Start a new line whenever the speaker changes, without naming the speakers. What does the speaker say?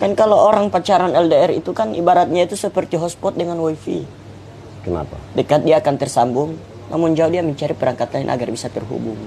Kan kalau orang pacaran LDR itu kan ibaratnya itu seperti hotspot dengan wifi.
Kenapa?
Dekat dia akan tersambung, namun jauh dia mencari perangkat lain agar bisa terhubung.